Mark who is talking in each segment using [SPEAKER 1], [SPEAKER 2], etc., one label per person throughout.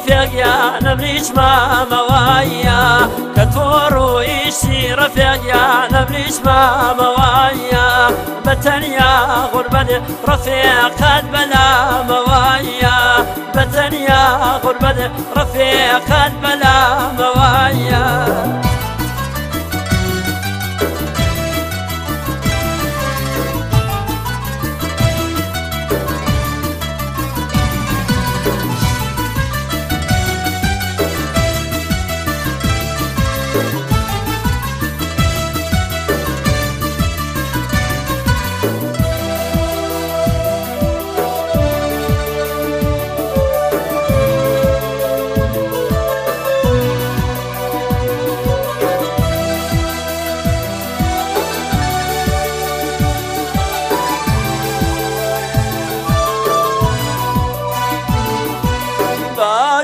[SPEAKER 1] ويشي رفيق يا نمليش ما موايا كتور ويشي رفيق يا نمليش ما موايا بتنيا غربة رفيق قد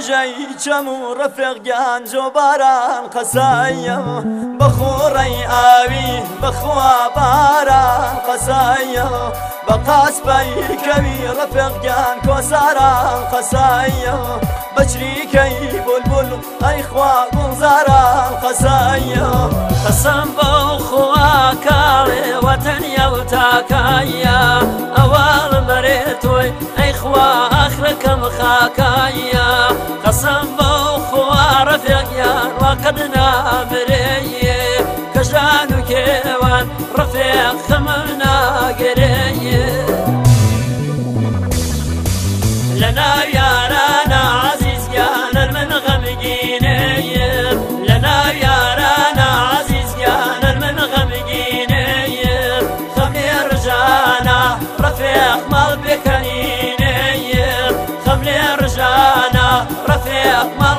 [SPEAKER 1] باژەی چەم و ڕەفێقیان جۆباران قەسایە بەخۆڕەی ئاوی بەخوا باران قەسایە بە قاسپایی کەوی ڕەفێقیان کۆساران قەسایە بەچریکەی بولبول ئەیخوا گوڵزاران قەسایە قەسەم بەو خوا کاڵێ وەتەنیە و تاکایە ئەوەڵ مەرێ تۆی ئەیخوا ئاخرەکەم خاکایە ڕەفێقیان واقد نامرەیە کەژان و کێوان ڕفێق خەمم ناگەرەیە لە ناو یارانە عزیزگیانن من ناو یارانە عزیزگیانن من غەمگینەیە خەمێ ڕژانە ڕفێق ماڵ بێکەنینەیە خەم لێ ڕژانە ڕفێق ماڵ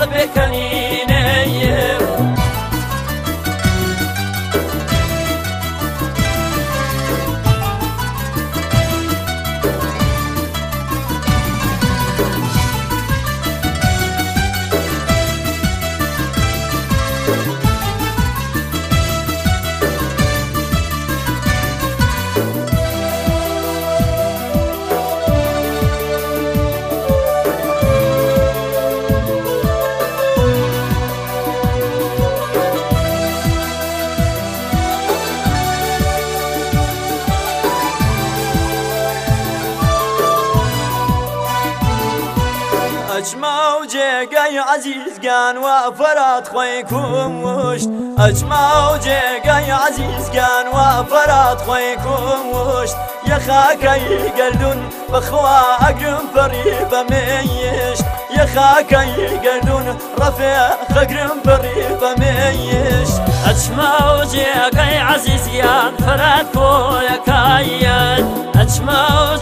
[SPEAKER 1] ئەچما و جێگای عزیزگان و فەرات خۆی کومشت ئەچما و جێگای عزیزگان و فەرات خۆی کومشت یەخاکەی گردون بەخوا ئەگرم پەڕی بەمێیشت یەخاکەی گردون ڕەفێ خەگرم پەڕی بەمێیشت ئەچما و جێگای عزیزیان فەرات کۆیەکایەن ئەچما و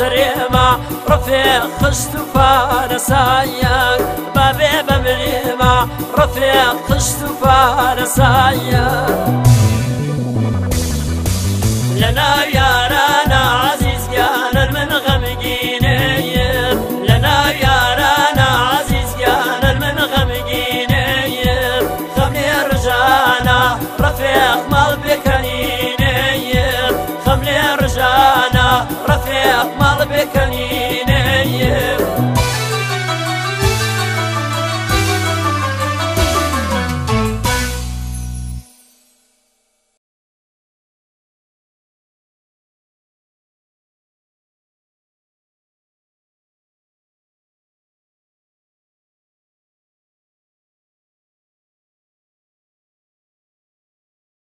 [SPEAKER 1] بەسرێمە ڕفێ خشت پارەسایەک بابێ بەمرێمە ڕفێ خشت و